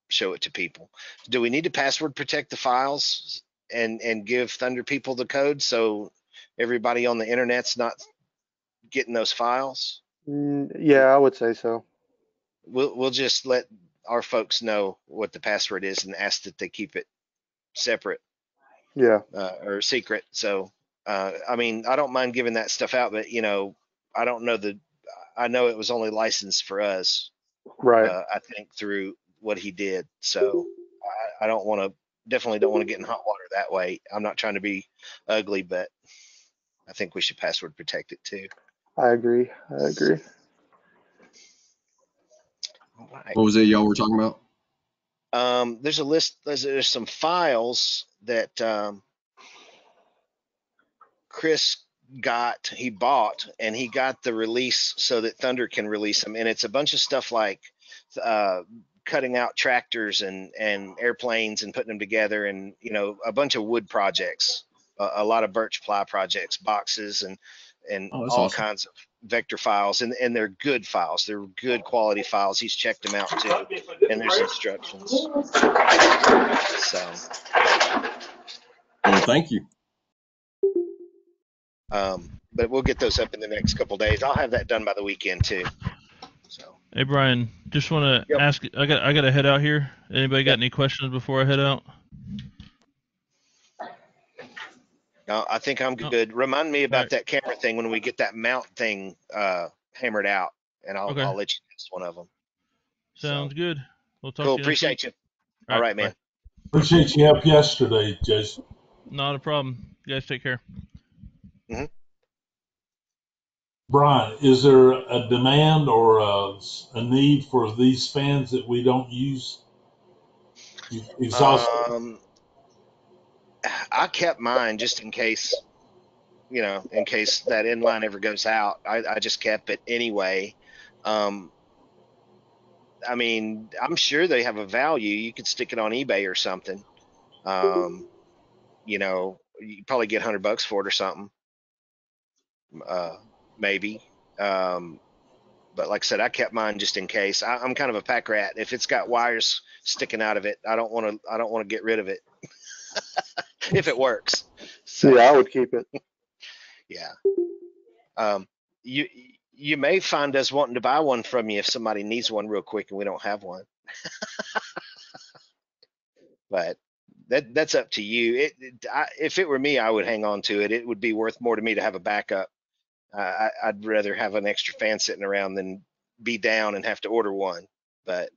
show it to people. Do we need to password protect the files and and give Thunder people the code so everybody on the internet's not getting those files? Mm, yeah, I would say so. We'll we'll just let our folks know what the password is and ask that they keep it separate Yeah. uh, or secret. So uh, I mean, I don't mind giving that stuff out, but you know, I don't know the. I know it was only licensed for us. Right. Uh, I think through what he did. So I, I don't want to. Definitely don't want to get in hot water that way. I'm not trying to be ugly, but I think we should password protect it too. I agree. I agree. All right. What was it y'all were talking about? Um, there's a list. There's, there's some files that um, Chris got. He bought, and he got the release so that Thunder can release them. And it's a bunch of stuff like uh, cutting out tractors and and airplanes and putting them together, and you know a bunch of wood projects, a, a lot of birch ply projects, boxes, and and Oh, all awesome. kinds of vector files. And and they're good files. They're good quality files. He's checked them out too and there's instructions. So, Well, thank you. um, but we'll get those up in the next couple days. I'll have that done by the weekend too. So, Hey Brian, just want to Yep. ask. I got I got to head out here. Anybody got any questions before I head out? no, I think I'm Oh. good. Remind me about Alright. that camera thing when we get that mount thing uh, hammered out, and I'll Okay. I'll let you test one of them. Sounds good. We'll talk Cool. to you. Appreciate you. All right, man. Appreciate you help yesterday, Jason. Not a problem. You guys take care. Brian, is there a demand or a, a need for these fans that we don't use? Exhaust. Um, I kept mine just in case, you know, in case that inline ever goes out. I, I just kept it anyway. Um, I mean, I'm sure they have a value. You could stick it on eBay or something. Um, you know, you probably get hundred bucks for it or something. Uh, maybe. Um, but like I said, I kept mine just in case. I, I'm kind of a pack rat. If it's got wires sticking out of it, I don't want to. I don't want to get rid of it if it works. So Yeah, I would keep it. yeah. Um, you you may find us wanting to buy one from you if somebody needs one real quick and we don't have one. but that that's up to you. It, it I, if it were me, I would hang on to it. It would be worth more to me to have a backup. I, I'd rather have an extra fan sitting around than be down and have to order one. But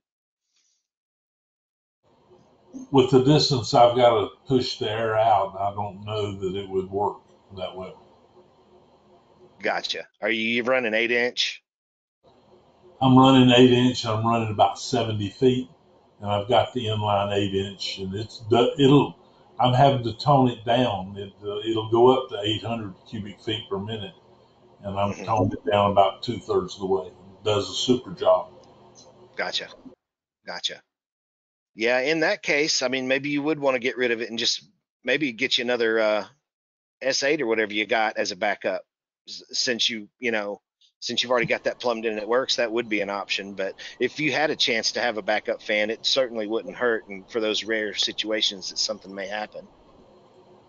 With the distance I've got to push the air out, I don't know that it would work that well. gotcha. Are you running eight inch? I'm running eight inch. I'm running about 70 feet, and I've got the inline eight inch, and it's it'll. I'm having to tone it down. It, uh, it'll go up to 800 cubic feet per minute, and I'm Mhm. toned it down about two thirds of the way. It does a super job. Gotcha. Gotcha. Yeah, in that case, I mean, maybe you would want to get rid of it and just maybe get you another uh, S8 or whatever you got as a backup. Since you, you know, since you've already got that plumbed in and it works, that would be an option. But if you had a chance to have a backup fan, it certainly wouldn't hurt. And for those rare situations that something may happen.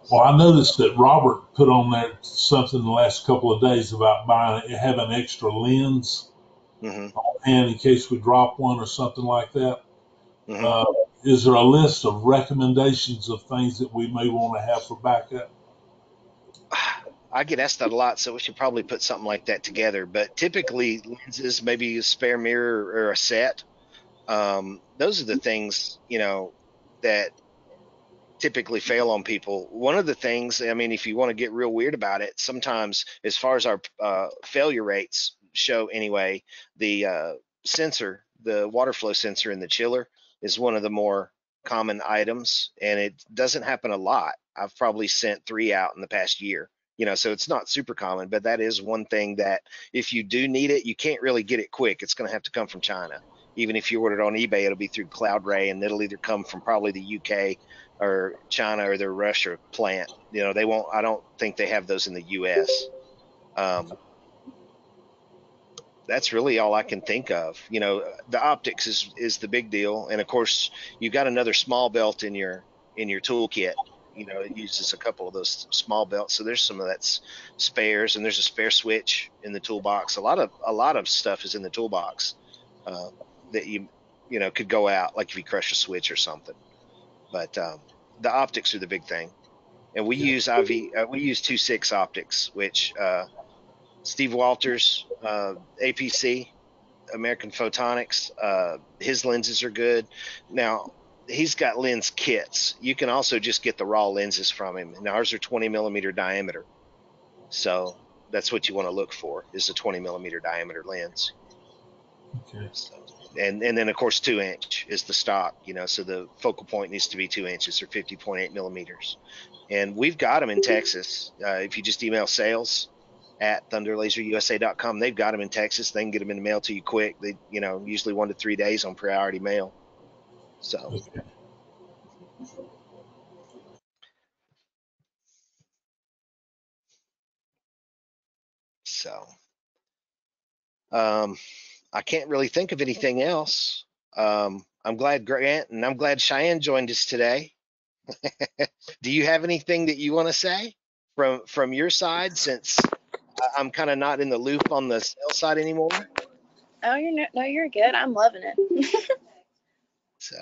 Well, I noticed that Robert put on there something the last couple of days about buying having extra lens hmm on hand in case we drop one or something like that. hmm Uh, is there a list of recommendations of things that we may want to have for backup? I get asked that a lot, so we should probably put something like that together. But typically, lenses, maybe a spare mirror or a set. Um, those are the things you know that typically fail on people. One of the things, I mean, if you want to get real weird about it, sometimes as far as our uh, failure rates show, anyway, the uh, sensor, the water flow sensor in the chiller, is one of the more common items, and it doesn't happen a lot. I've probably sent three out in the past year you know so it's not super common but that is one thing that if you do need it you can't really get it quick it's going to have to come from china even if you order it on ebay it'll be through cloudray and it'll either come from probably the uk or china or their russia plant you know they won't i don't think they have those in the us um, that's really all i can think of. You know the optics is is the big deal. And of course you've got another small belt in your in your toolkit. You know it uses a couple of those small belts. So there's some of that's spares and there's a spare switch in the toolbox. A lot of a lot of stuff is in the toolbox uh, that you you know could go out like if you crush a switch or something but um, the optics are the big thing and we use iv uh, we use 2.6 optics which uh, steve walters uh, apc american photonics uh, his lenses are good now he's got lens kits. You can also just get the raw lenses from him, and ours are 20 millimeter diameter. So that's what you want to look for is a 20 millimeter diameter lens. Okay. So, and and then of course two inch is the stock. You know, so the focal point needs to be two inches or 50.8 millimeters. And we've got them in Texas. Uh, if you just email sales at thunderlaserusa.com, they've got them in Texas. They can get them in the mail to you quick. They, you know, usually one to three days on priority mail. So. Okay. So, um, I can't really think of anything else. Um, I'm glad Grant and I'm glad Cheyenne joined us today. Do you have anything that you want to say from from your side since I'm kind of not in the loop on the sales side anymore? Oh, you're no, no, you're good. I'm loving it. So,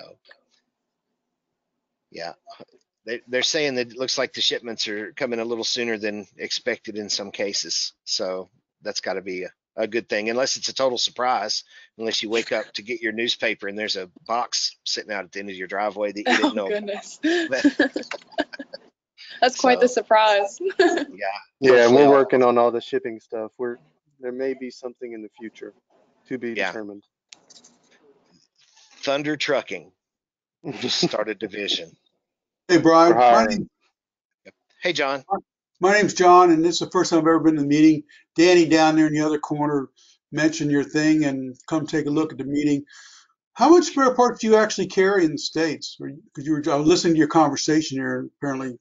yeah, they, they're saying that it looks like the shipments are coming a little sooner than expected in some cases. So that's got to be a, a good thing, unless it's a total surprise. Unless you wake up to get your newspaper and there's a box sitting out at the end of your driveway that you didn't oh know. goodness. But, That's quite the surprise. yeah, Yeah, and we're working on all the shipping stuff. We're there may be something in the future to be Yeah. determined. Thunder Trucking just started division. Hey, Brian. We're My, hiring. name, Hey, John. My name's John, and this is the first time I've ever been to the meeting. Danny down there in the other corner mentioned your thing and come take a look at the meeting. How much spare parts do you actually carry in the States? Because you were listening to your conversation here, and apparently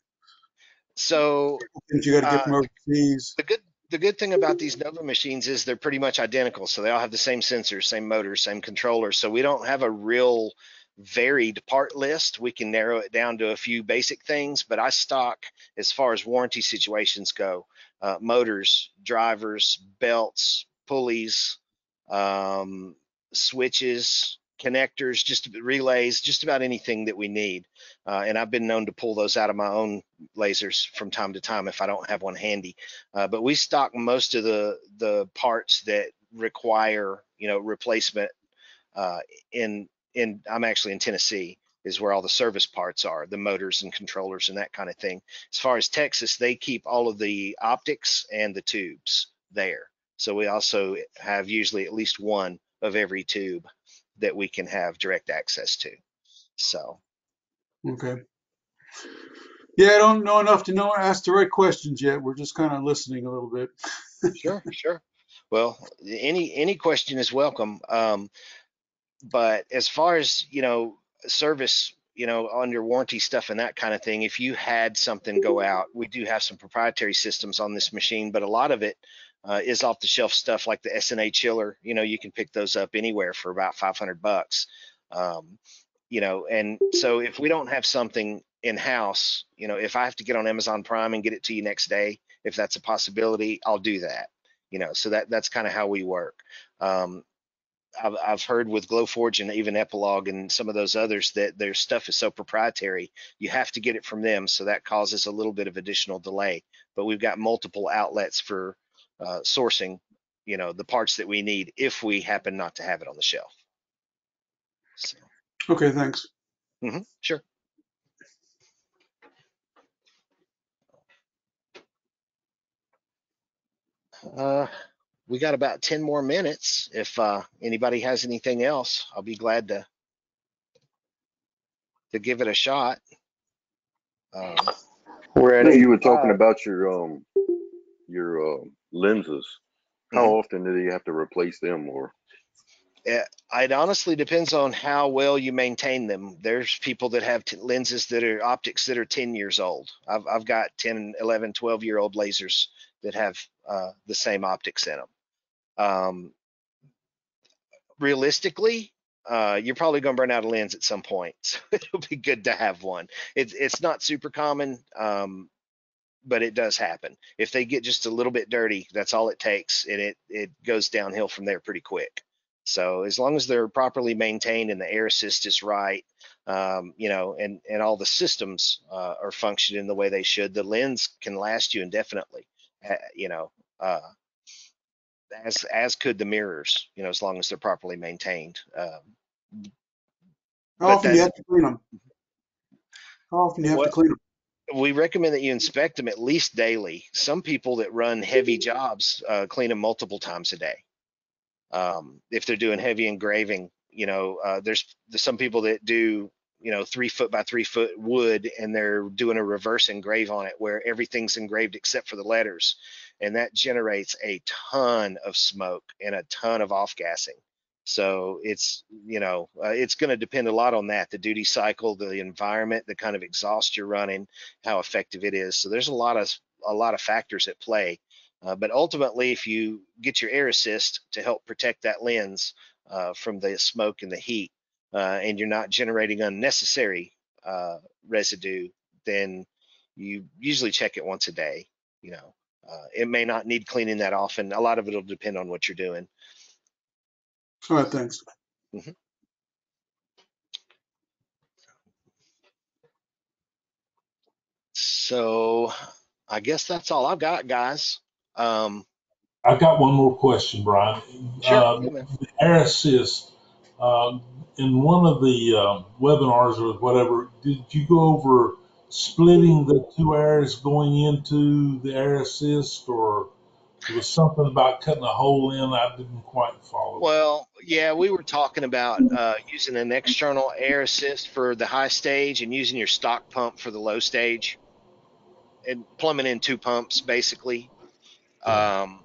So things you got to get Uh, from overseas. the good the good thing about these Nova machines is they're pretty much identical. So they all have the same sensors, same motors, same controllers. So we don't have a real varied part list. We can narrow it down to a few basic things, but I stock as far as warranty situations go, uh, motors, drivers, belts, pulleys, um, switches, connectors, just relays, just about anything that we need. Uh, and I've been known to pull those out of my own lasers from time to time if I don't have one handy. Uh, but we stock most of the the parts that require you know replacement uh, in in I'm actually in Tennessee is where all the service parts are, the motors and controllers and that kind of thing. As far as Texas, they keep all of the optics and the tubes there. So we also have usually at least one of every tube that we can have direct access to. So, Okay. Yeah, I don't know enough to know ask the right questions yet. We're just kind of listening a little bit. sure, sure. Well, any any question is welcome. Um, but as far as you know, service, you know, under warranty stuff and that kind of thing, if you had something go out, we do have some proprietary systems on this machine, but a lot of it uh, is off the shelf stuff like the S&A chiller. You know, you can pick those up anywhere for about 500 bucks. Um, you know, and so if we don't have something in house, you know, if I have to get on Amazon Prime and get it to you next day, if that's a possibility, I'll do that. You know, so that that's kind of how we work. Um, I've, I've heard with Glowforge and even Epilog and some of those others that their stuff is so proprietary, you have to get it from them. So that causes a little bit of additional delay. But we've got multiple outlets for uh, sourcing, you know, the parts that we need if we happen not to have it on the shelf. So, Okay, thanks. mhm, sure. Uh, we got about 10 more minutes. If uh, anybody has anything else, I'll be glad to to give it a shot. Um, We're I at know you were talking 85. about your um your uh, lenses. How Mhm. often do you have to replace them, or eh, it honestly depends on how well you maintain them. There's people that have t- lenses that are optics that are 10 years old. I've, I've got 10, 11, 12 year old lasers that have uh, the same optics in them. Um, realistically, uh, you're probably going to run out of lens at some point. So it'll be good to have one. It's it's not super common, um, but it does happen. If they get just a little bit dirty, that's all it takes, and it it goes downhill from there pretty quick. So as long as they're properly maintained and the air assist is right, um, you know, and and all the systems uh, are functioning the way they should, the lens can last you indefinitely. Uh, you know, uh, as as could the mirrors, you know, as long as they're properly maintained. Um, How often do you have to clean them? How often do you have to clean them? we recommend that you inspect them at least daily. Some people that run heavy jobs uh, clean them multiple times a day. Um, if they're doing heavy engraving, you know, uh, there's, there's some people that do, you know, three foot by three foot wood and they're doing a reverse engrave on it where everything's engraved except for the letters. And that generates a ton of smoke and a ton of off gassing. So it's, you know, uh, it's going to depend a lot on that, the duty cycle, the environment, the kind of exhaust you're running, how effective it is. So there's a lot of, a lot of factors at play. Uh, but ultimately, if you get your air assist to help protect that lens uh, from the smoke and the heat, uh, and you're not generating unnecessary uh, residue, then you usually check it once a day. You know, uh, it may not need cleaning that often. A lot of it will depend on what you're doing. All right, thanks. Mhm. So I guess that's all I've got, guys. Um, I've got one more question, Brian. sure, Uh, yeah, man. the Air Assist, um, in one of the uh, webinars or whatever, did you go over splitting the two areas going into the Air Assist, or it was something about cutting a hole in? I didn't quite follow. Well, yeah, we were talking about uh, using an external air assist for the high stage and using your stock pump for the low stage, and plumbing in two pumps basically. Um,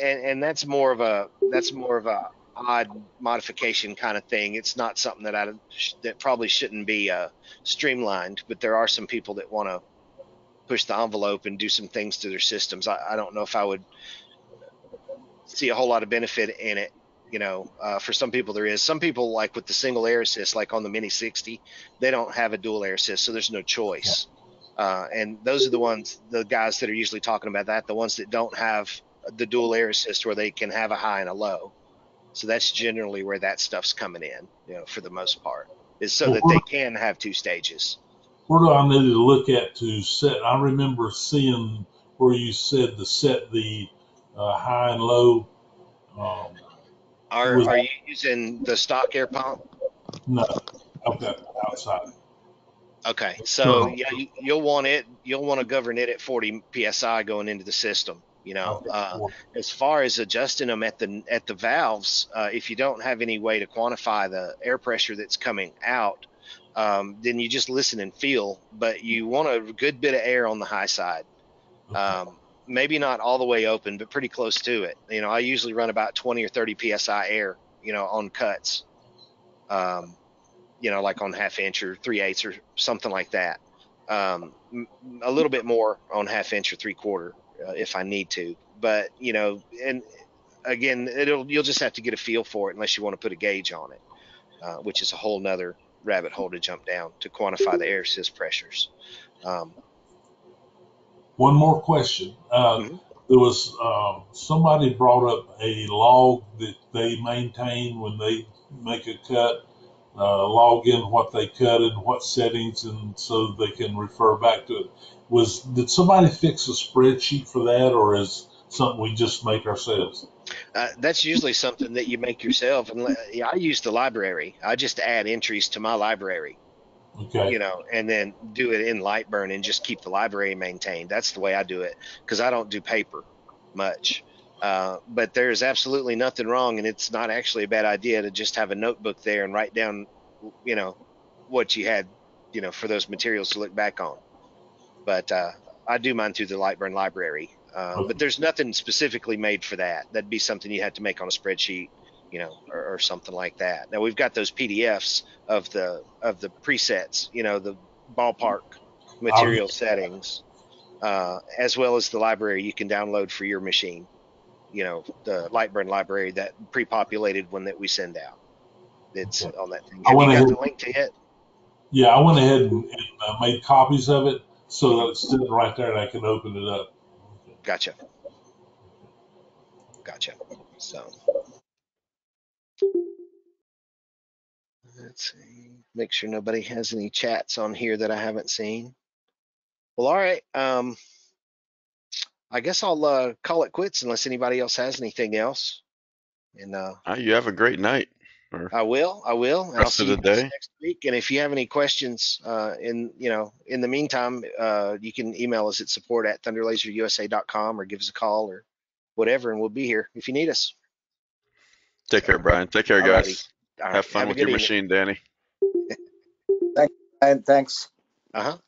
and and that's more of a that's more of a odd modification kind of thing. It's not something that I that probably shouldn't be uh, streamlined, but there are some people that want to push the envelope and do some things to their systems. I, I don't know if I would see a whole lot of benefit in it. You know, uh, for some people there is. Some people like with the single air assist, like on the Mini 60, they don't have a dual air assist, so there's no choice. Uh, and those are the ones, the guys that are usually talking about that, the ones that don't have the dual air assist where they can have a high and a low. So that's generally where that stuff's coming in, you know, for the most part, is so Well, that they can have two stages. where do I need to look at to set? I remember seeing where you said to set the uh, high and low. Um, Are are you using the stock air pump? no, I've got outside. Okay, so So yeah, you'll want it. You'll want to govern it at 40 psi going into the system. You know, uh, as far as adjusting them at the at the valves, uh, if you don't have any way to quantify the air pressure that's coming out, um, then you just listen and feel. But you want a good bit of air on the high side. okay. Um, maybe not all the way open, but pretty close to it. You know, I usually run about 20 or 30 psi air. You know, on cuts. Um, you know, like on half inch or three eighths or something like that. Um, a little bit more on half inch or three quarter uh, if I need to. But you know, and again, it'll you'll just have to get a feel for it unless you want to put a gauge on it, uh, which is a whole nother rabbit hole to jump down to quantify the air assist pressures. Um, One more question. Uh, Mhm. there was um, somebody brought up a log that they maintain when they make a cut. Uh, log in what they cut and what settings, and so they can refer back to it. Was did somebody fix a spreadsheet for that, or is something we just make ourselves? uh, that's usually something that you make yourself. And I use the library. I just add entries to my library. Okay. you know, and then do it in LightBurn and just keep the library maintained. That's the way I do it because I don't do paper much. Uh, but there's absolutely nothing wrong, and it's not actually a bad idea to just have a notebook there and write down, you know, what you had, you know, for those materials to look back on. But uh, I do mine through the LightBurn library. Uh, But there's nothing specifically made for that. That'd be something you had to make on a spreadsheet, you know, or, or something like that. Now we've got those PDFs of the of the presets, you know, the ballpark material settings, uh, as well as the library you can download for your machine. You know, the LightBurn library that pre-populated one that we send out. It's on that thing. I Have you went got the link to it? Yeah, I went ahead and, and uh, made copies of it so that it's sitting right there and I can open it up. Gotcha. Gotcha. So let's see. Make sure nobody has any chats on here that I haven't seen. Well, all right. Um, I guess I'll uh, call it quits unless anybody else has anything else. And uh, Uh, you have a great night. Or I will. I will. And I'll Rest see of the guys day. next week. And if you have any questions, uh, in you know, in the meantime, uh, you can email us at support at thunderlaserusa.com or give us a call or whatever, and we'll be here if you need us. take care, Brian. Take care, Alrighty. guys. All right. Have fun a with your evening. machine, Danny. And thanks. Uh huh.